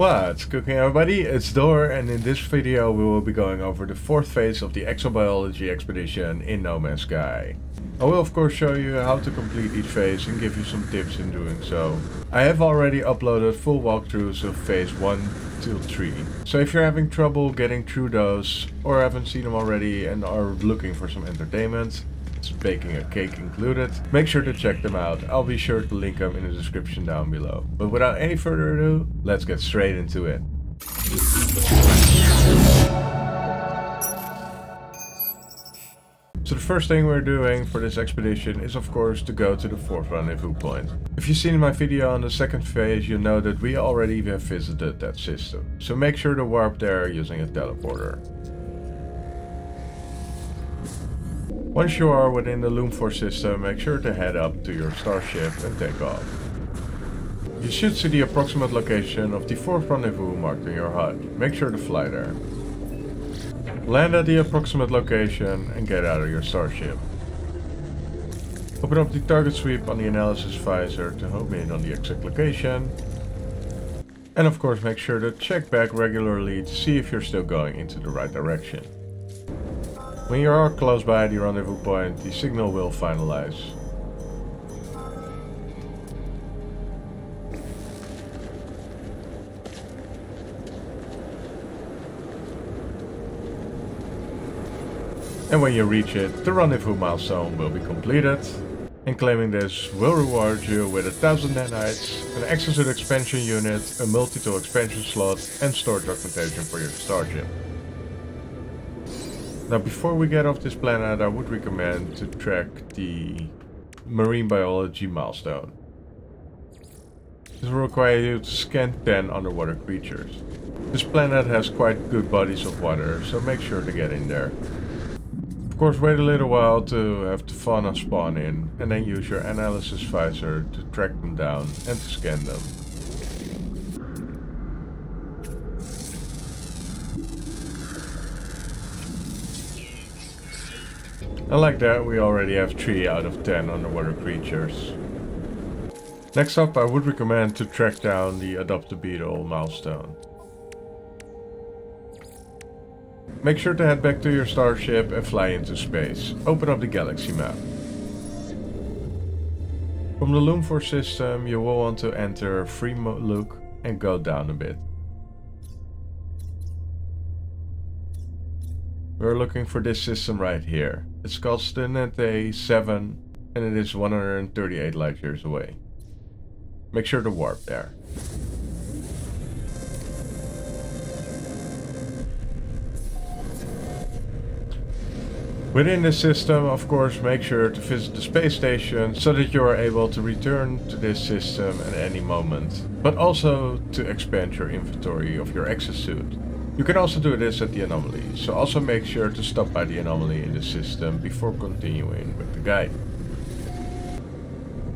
What's cooking everybody? It's Door and in this video we will be going over the fourth phase of the exobiology expedition in No Man's Sky. I will of course show you how to complete each phase and give you some tips in doing so. I have already uploaded full walkthroughs of phase 1 till 3. So if you're having trouble getting through those or haven't seen them already and are looking for some entertainment, baking a cake included. Make sure to check them out. I'll be sure to link them in the description down below. But without any further ado, let's get straight into it. So the first thing we're doing for this expedition is of course to go to the fourth rendezvous point. If you've seen my video on the second phase, you know that we already have visited that system. So make sure to warp there using a teleporter. Once you are within the 4 system, make sure to head up to your starship and take off. You should see the approximate location of the fourth rendezvous marked on your HUD. Make sure to fly there. Land at the approximate location and get out of your starship. Open up the target sweep on the analysis visor to home in on the exact location. And of course make sure to check back regularly to see if you're still going into the right direction. When you are close by the rendezvous point, the signal will finalize. And when you reach it, the rendezvous milestone will be completed. And claiming this will reward you with a thousand nanites, an exosuit expansion unit, a multi-tool expansion slot, and storage documentation for your starship. Now before we get off this planet I would recommend to track the marine biology milestone. This will require you to scan 10 underwater creatures. This planet has quite good bodies of water, so make sure to get in there. Of course wait a little while to have the fauna spawn in, and then use your analysis visor to track them down and to scan them. And like that, we already have 3 out of 10 underwater creatures. Next up, I would recommend to track down the Adopt a Beetle milestone. Make sure to head back to your starship and fly into space. Open up the galaxy map. From the Lume 4 system, you will want to enter Free Look and go down a bit. We're looking for this system right here. It's called Stinete 7 and it is 138 light years away. Make sure to warp there. Within the system, of course, make sure to visit the space station so that you are able to return to this system at any moment, but also to expand your inventory of your exosuit. You can also do this at the anomaly, so also make sure to stop by the anomaly in the system before continuing with the guide.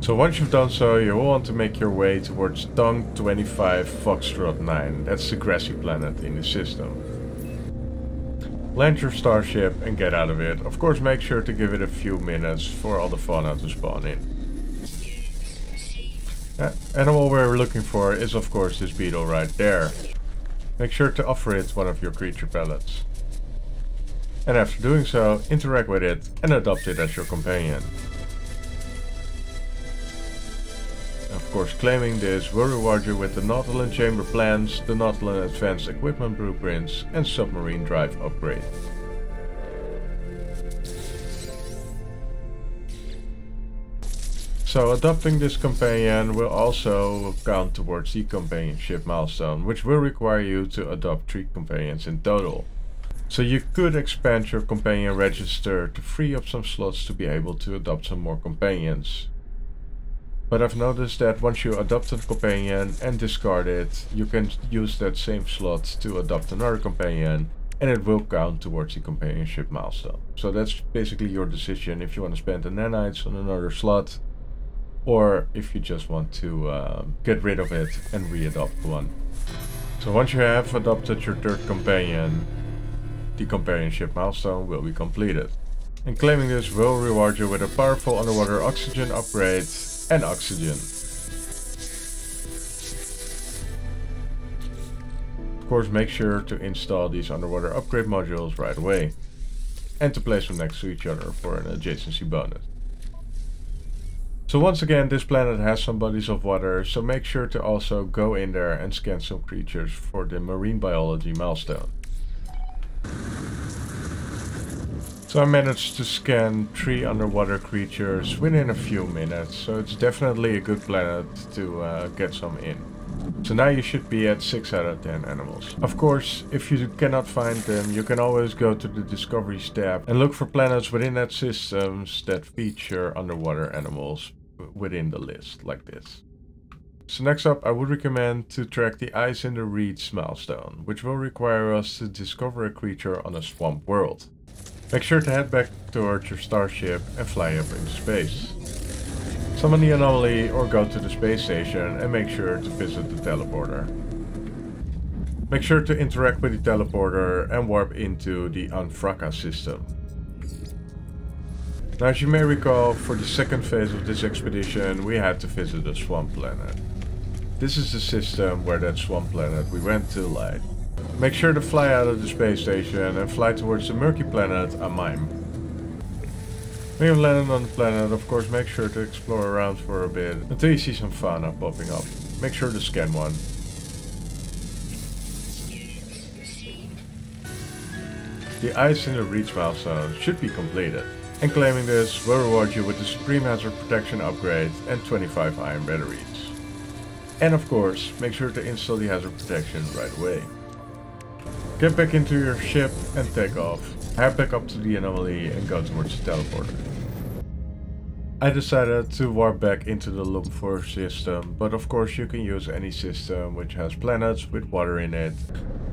So once you've done so, you will want to make your way towards Tongue 25 Foxtrot 9, that's the grassy planet in the system. Land your starship and get out of it. Of course make sure to give it a few minutes for all the fauna to spawn in. Uh, animal we're looking for is of course this beetle right there. Make sure to offer it one of your creature pellets. And after doing so, interact with it and adopt it as your companion. Of course, claiming this will reward you with the Nautilus Chamber plans, the Nautilus Advanced Equipment blueprints, and Submarine Drive upgrade. So adopting this companion will also count towards the companionship milestone, which will require you to adopt 3 companions in total. So you could expand your companion register to free up some slots to be able to adopt some more companions. But I've noticed that once you adopt a companion and discard it, you can use that same slot to adopt another companion and it will count towards the companionship milestone. So that's basically your decision if you want to spend the nanites on another slot or if you just want to uh, get rid of it and re-adopt one. So once you have adopted your third companion, the companionship milestone will be completed. And claiming this will reward you with a powerful underwater oxygen upgrade and oxygen. of course make sure to install these underwater upgrade modules right away. And to place them next to each other for an adjacency bonus. So once again, this planet has some bodies of water, so make sure to also go in there and scan some creatures for the marine biology milestone. So I managed to scan three underwater creatures within a few minutes, so it's definitely a good planet to uh, get some in. So now you should be at 6 out of 10 animals. Of course, if you cannot find them, you can always go to the Discoveries tab and look for planets within that systems that feature underwater animals within the list, like this. So next up, I would recommend to track the Ice in the Reeds milestone, which will require us to discover a creature on a swamp world. Make sure to head back towards your starship and fly up into space. Summon the anomaly or go to the space station and make sure to visit the teleporter. Make sure to interact with the teleporter and warp into the Anfraka system. Now as you may recall, for the second phase of this expedition we had to visit a swamp planet. This is the system where that swamp planet we went to lied. Make sure to fly out of the space station and fly towards the murky planet Amaim. When you've landed on the planet, of course make sure to explore around for a bit until you see some fauna popping up. Make sure to scan one. The ice in the Reeds milestone should be completed, and claiming this will reward you with the Supreme Hazard Protection upgrade and 25 ion batteries. And of course, make sure to install the hazard protection right away. Get back into your ship and take off. Head back up to the anomaly and go towards the teleporter. I decided to warp back into the Lumpur system, but of course you can use any system which has planets with water in it.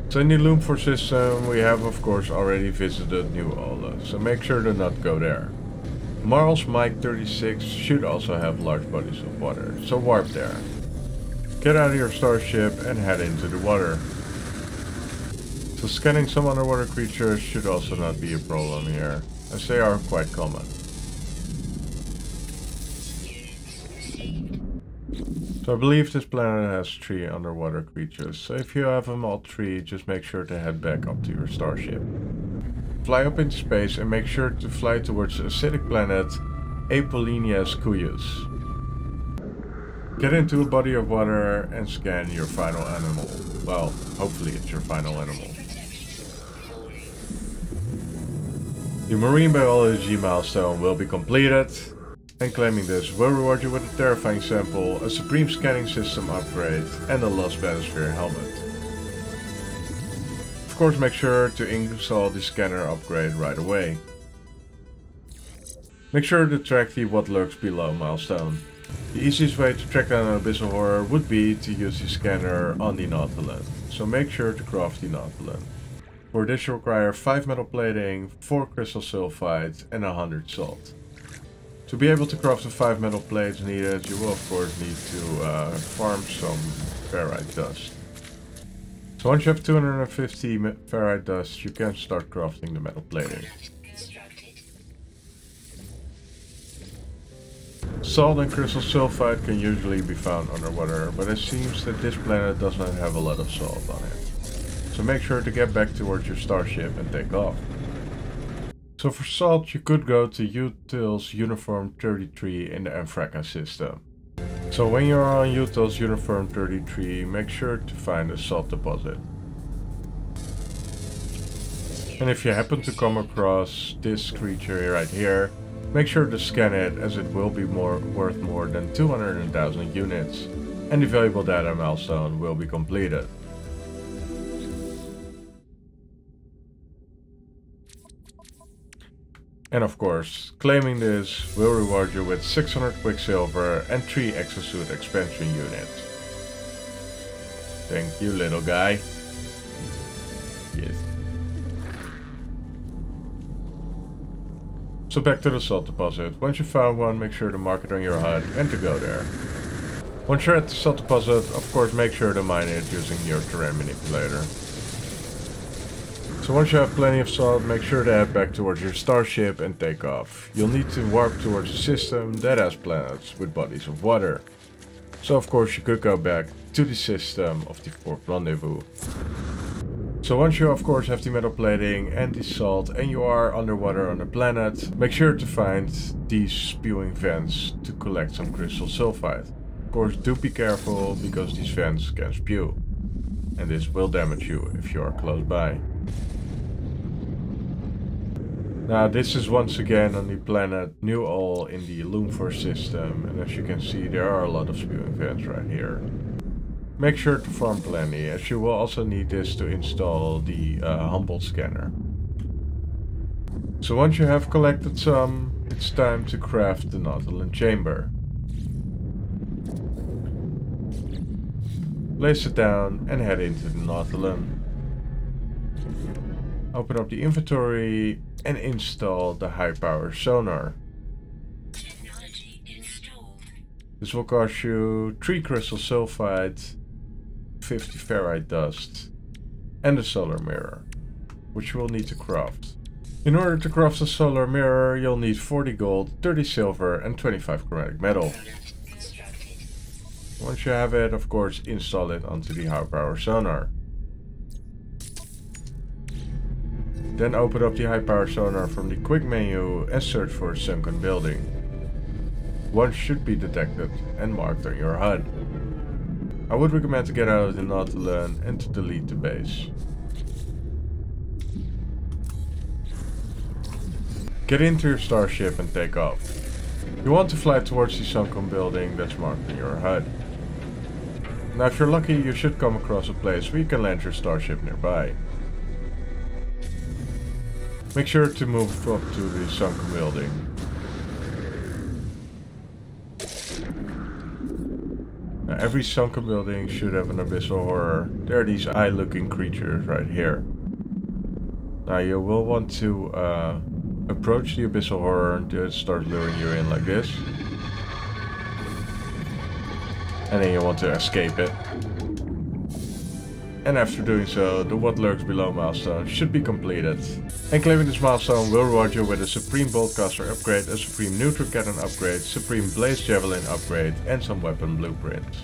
So in the Lumpur system we have of course already visited New Ola, so make sure to not go there. Mars Mike 36 should also have large bodies of water, so warp there. Get out of your starship and head into the water. So scanning some underwater creatures should also not be a problem here, as they are quite common. So I believe this planet has three underwater creatures, so if you have them all three, just make sure to head back up to your starship. Fly up into space and make sure to fly towards the acidic planet Apollonius Cuyus. Get into a body of water and scan your final animal. Well, hopefully it's your final animal. The marine biology milestone will be completed and claiming this will reward you with a terrifying sample, a supreme scanning system upgrade and a lost biosphere helmet. Of course make sure to install the scanner upgrade right away. Make sure to track the what lurks below milestone. The easiest way to track down an abyssal horror would be to use the scanner on the Nautilus, so make sure to craft the Nautilus. For this you require 5 metal plating, 4 crystal sulfide and 100 salt. To be able to craft the 5 metal plates needed, you will of course need to uh, farm some ferrite dust. So once you have 250 ferrite dust, you can start crafting the metal plating. Salt and crystal sulfide can usually be found underwater, but it seems that this planet does not have a lot of salt on it so make sure to get back towards your starship and take off. So for salt you could go to Utils Uniform 33 in the Anfraka system. So when you're on Utils Uniform 33 make sure to find a salt deposit. And if you happen to come across this creature right here, make sure to scan it as it will be more worth more than 200,000 units and the valuable data milestone will be completed. And of course, claiming this will reward you with 600 Quicksilver and 3 Exosuit expansion units. Thank you, little guy. Yes. So back to the salt deposit. Once you found one, make sure to mark it on your HUD and to go there. Once you're at the salt deposit, of course make sure to mine it using your terrain manipulator. So once you have plenty of salt, make sure to head back towards your starship and take off. You'll need to warp towards a system that has planets with bodies of water. So of course you could go back to the system of the fourth rendezvous. So once you of course have the metal plating and the salt and you are underwater on a planet, make sure to find these spewing vents to collect some crystal sulfide. Of course do be careful because these vents can spew. And this will damage you if you are close by. Now this is once again on the planet New All in the Lunar system and as you can see there are a lot of spewing vents right here. Make sure to farm plenty, as you will also need this to install the uh, Humboldt scanner. So once you have collected some, it's time to craft the Nautilon chamber. Place it down and head into the Nautilon. Open up the inventory and install the high power sonar. This will cost you 3 crystal sulfide 50 ferrite dust, and a solar mirror, which you will need to craft. In order to craft a solar mirror, you'll need 40 gold, 30 silver and 25 chromatic metal. Once you have it, of course, install it onto the high power sonar. Then open up the high power sonar from the quick menu and search for a sunken building. One should be detected and marked on your HUD. I would recommend to get out of the Nautilon and to delete the base. Get into your starship and take off. You want to fly towards the sunken building that's marked on your HUD. Now if you're lucky you should come across a place where you can land your starship nearby. Make sure to move up to the sunken building Now, every sunken building should have an abyssal horror. There are these eye-looking creatures right here. Now you will want to uh, approach the abyssal horror and it starts luring you in like this. And then you want to escape it. And after doing so, the What Lurks Below milestone should be completed. And claiming this milestone will reward you with a Supreme Boltcaster upgrade, a Supreme Neutron Cannon upgrade, Supreme Blaze Javelin upgrade and some weapon blueprints.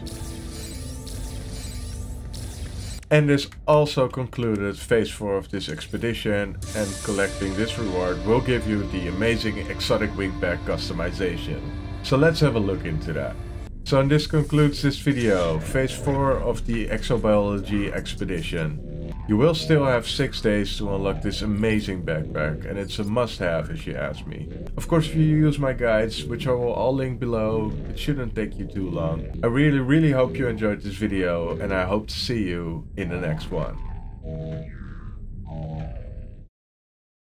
And this also concluded phase 4 of this expedition and collecting this reward will give you the amazing exotic wingback customization. So let's have a look into that. So and this concludes this video, phase 4 of the exobiology expedition. You will still have 6 days to unlock this amazing backpack and it's a must have if you ask me. Of course if you use my guides, which I will all link below, it shouldn't take you too long. I really really hope you enjoyed this video and I hope to see you in the next one.